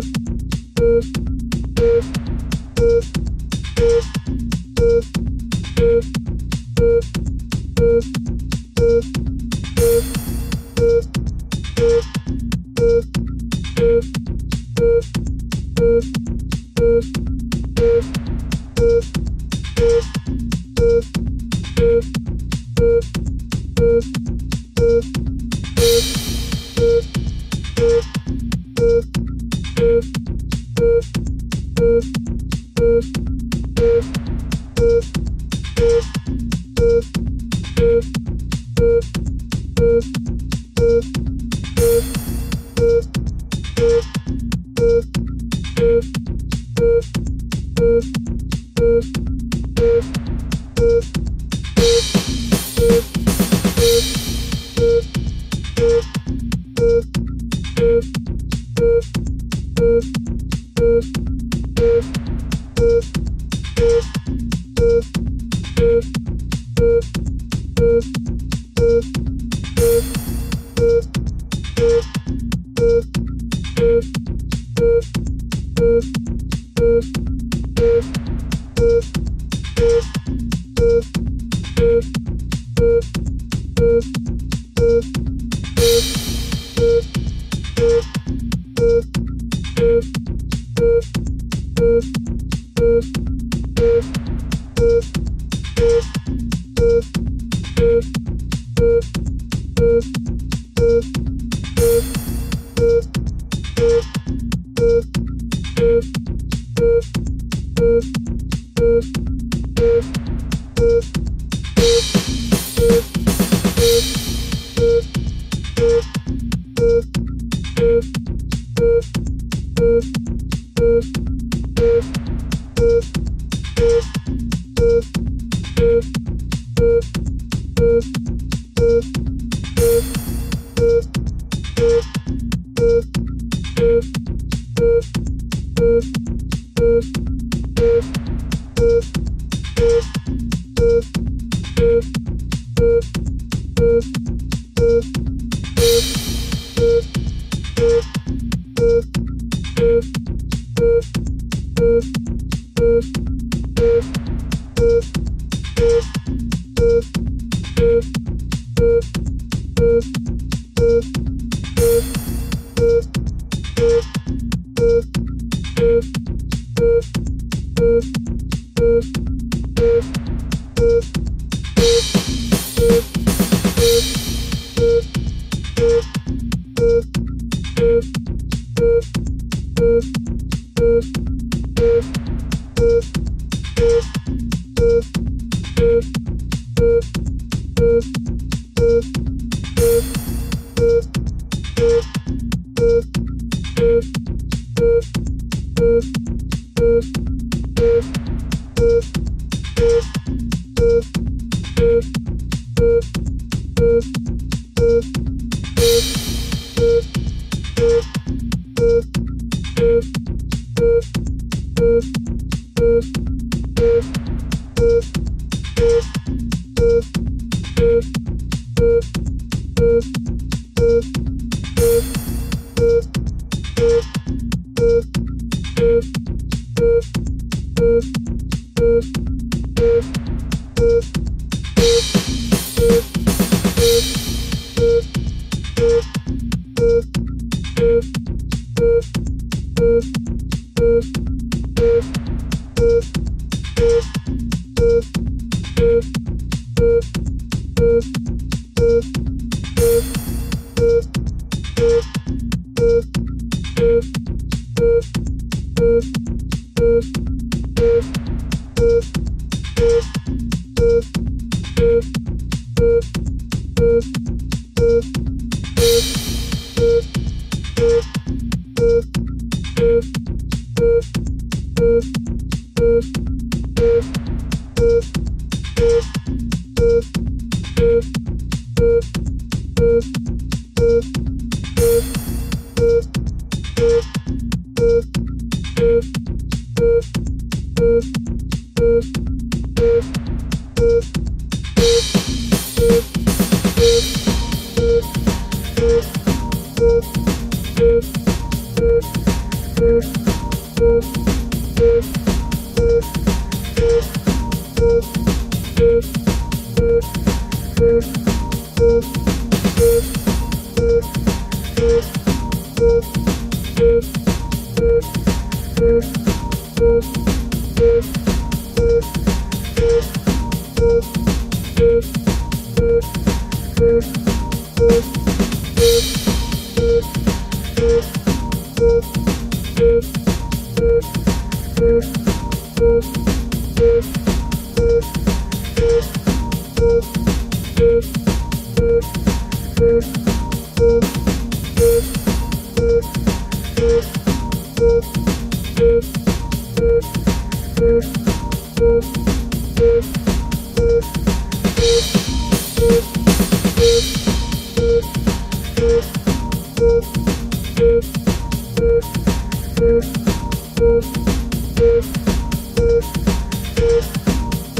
Thank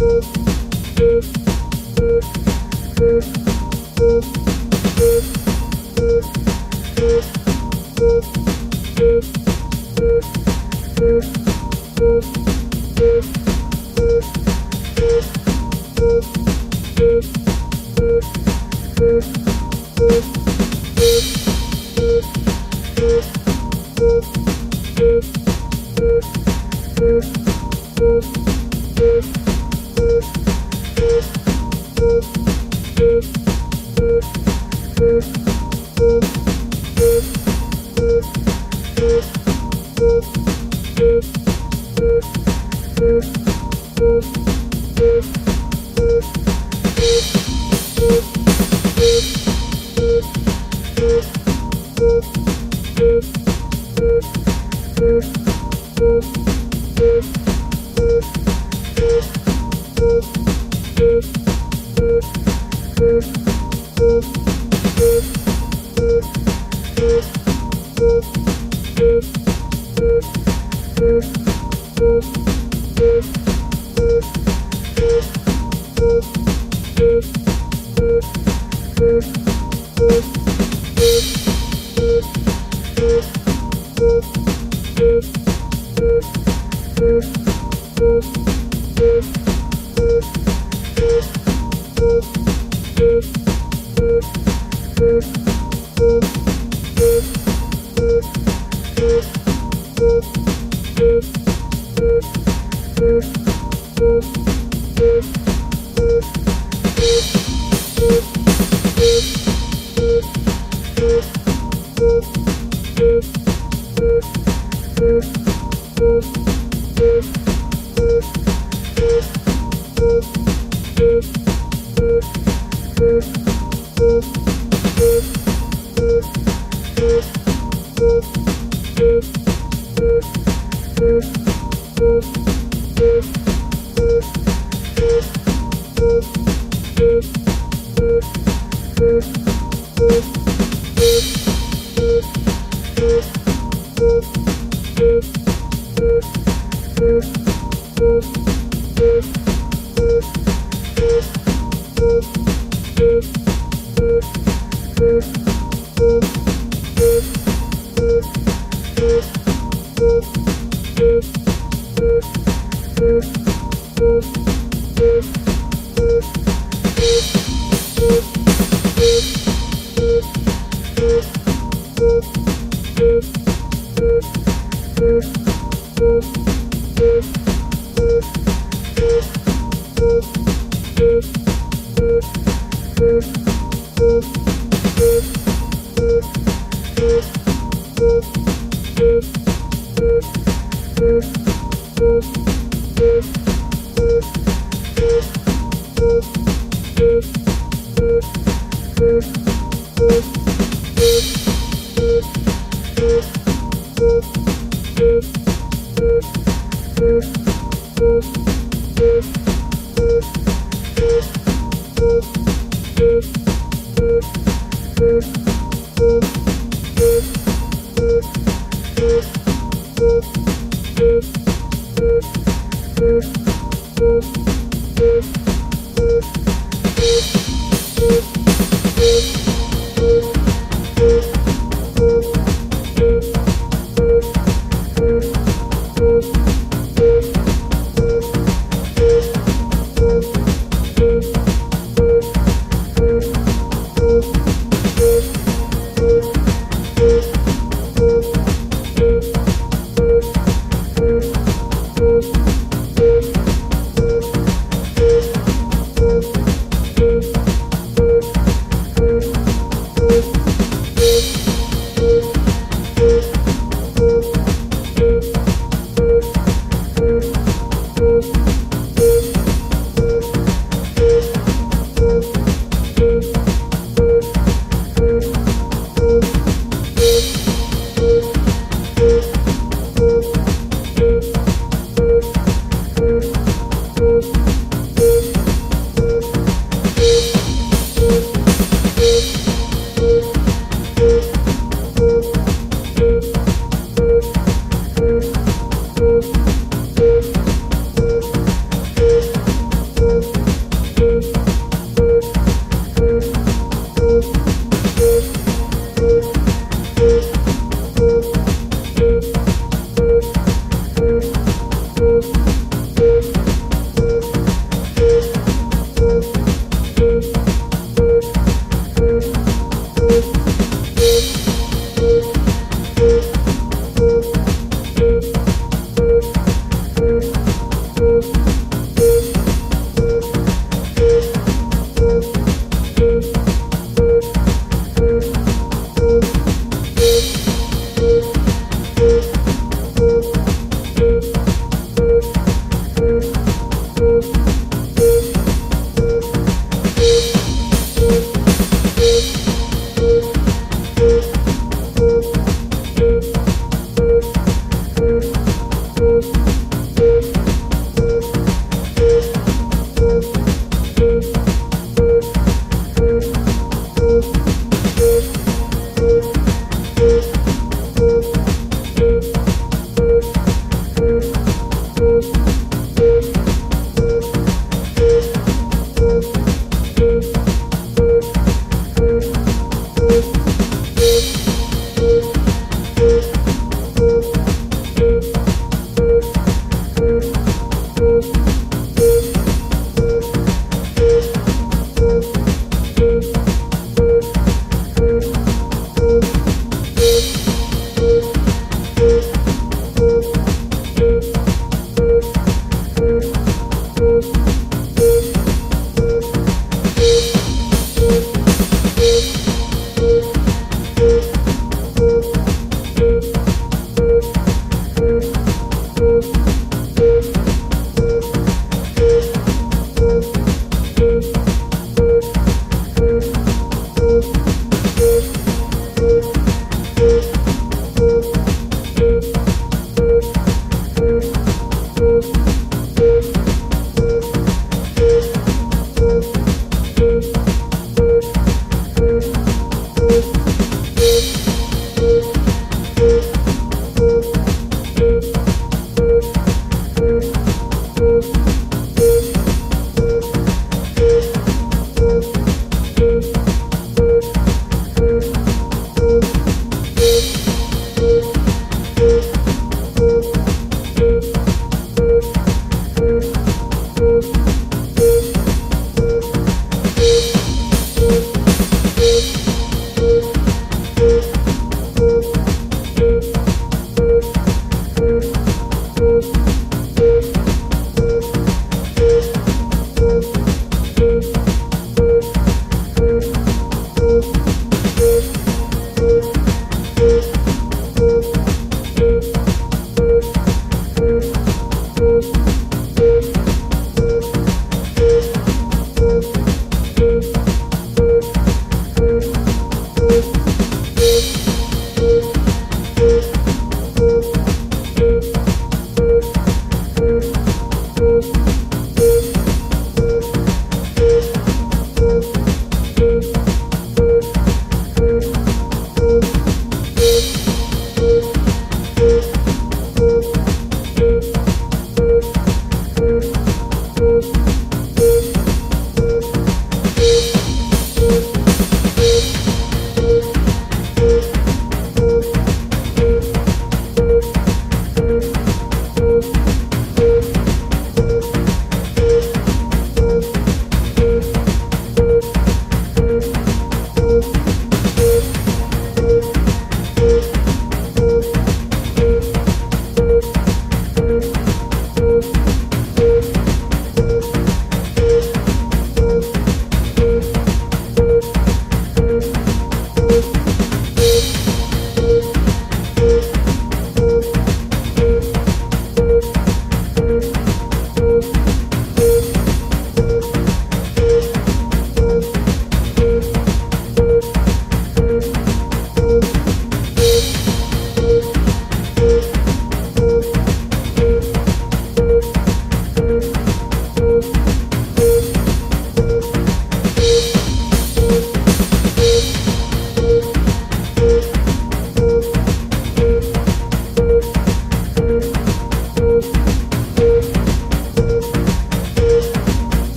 Thank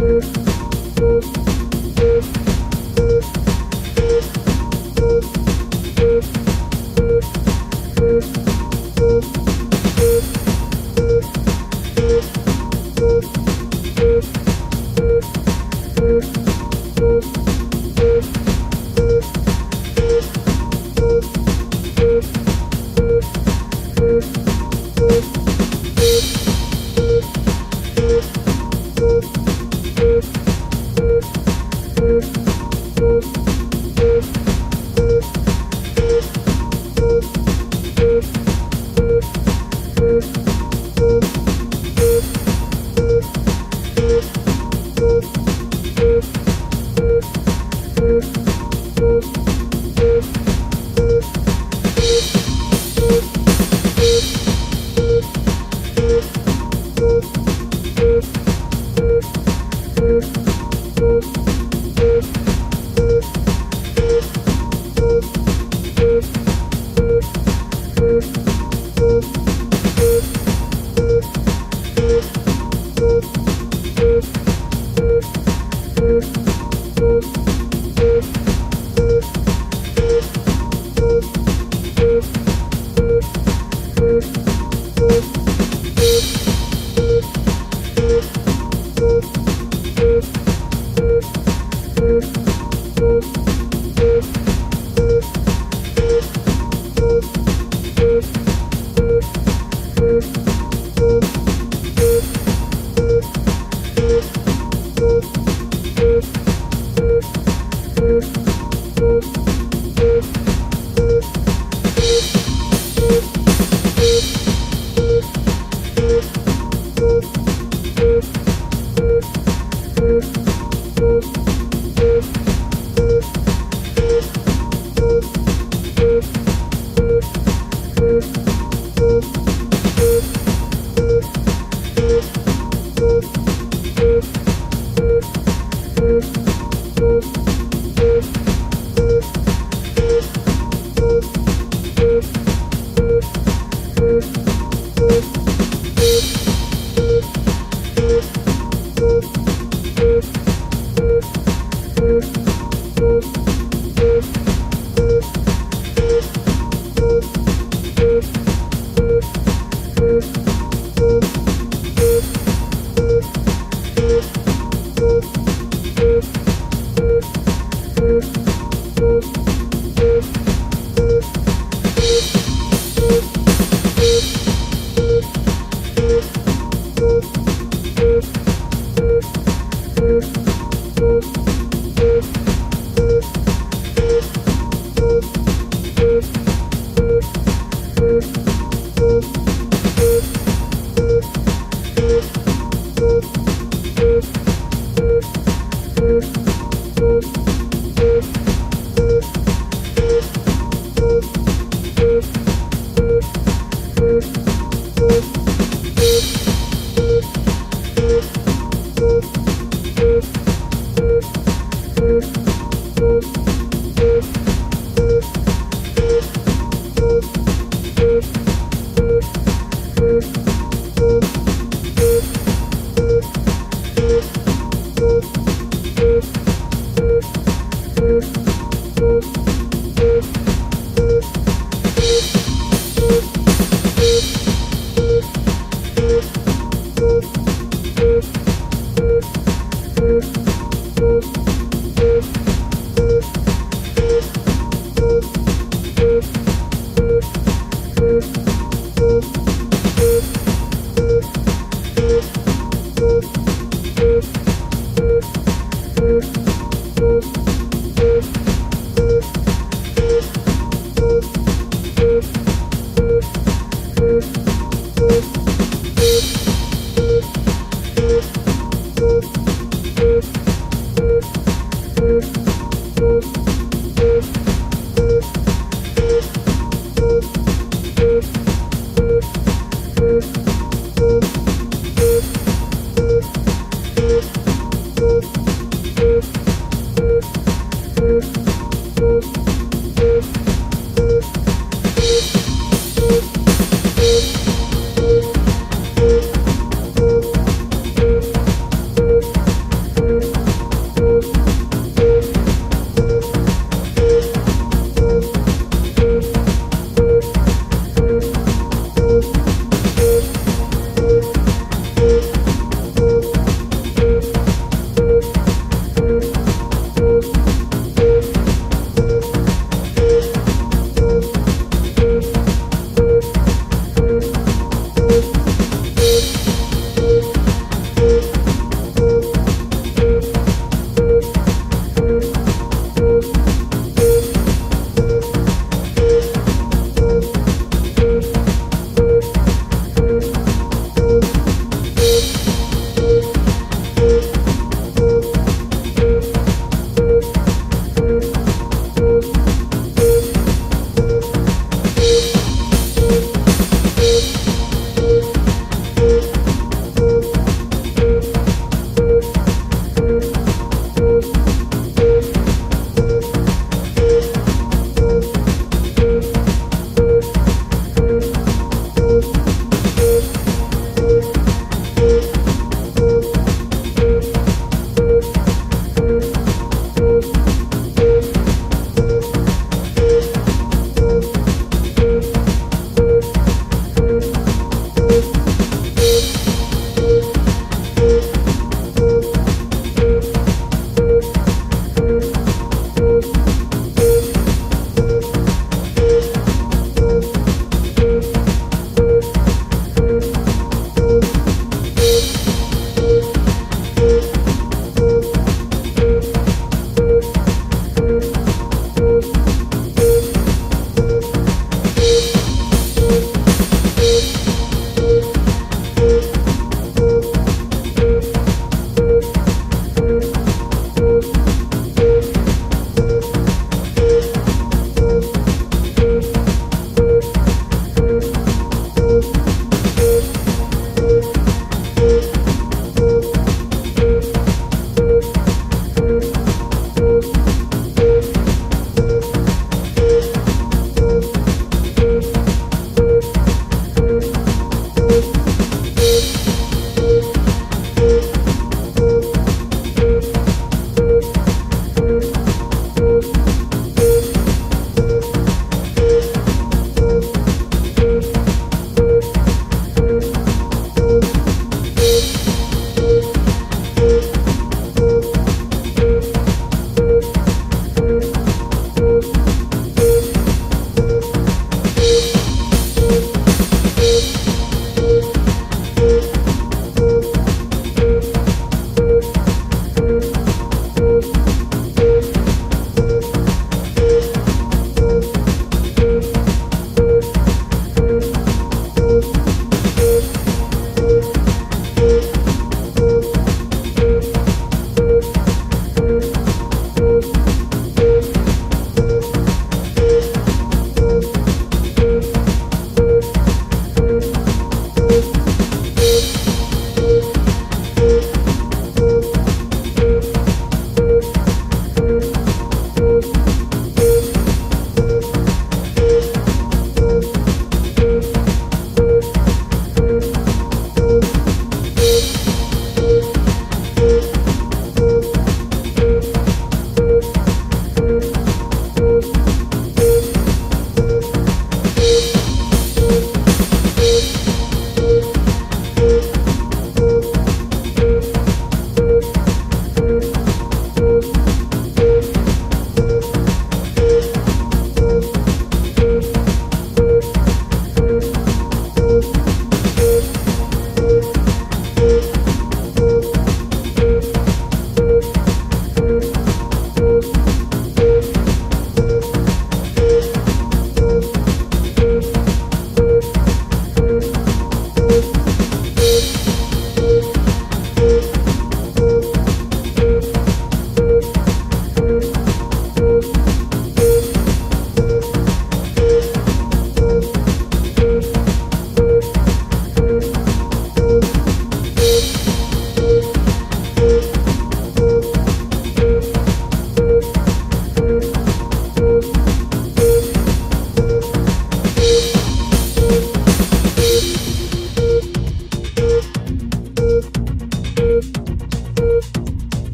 Thank you.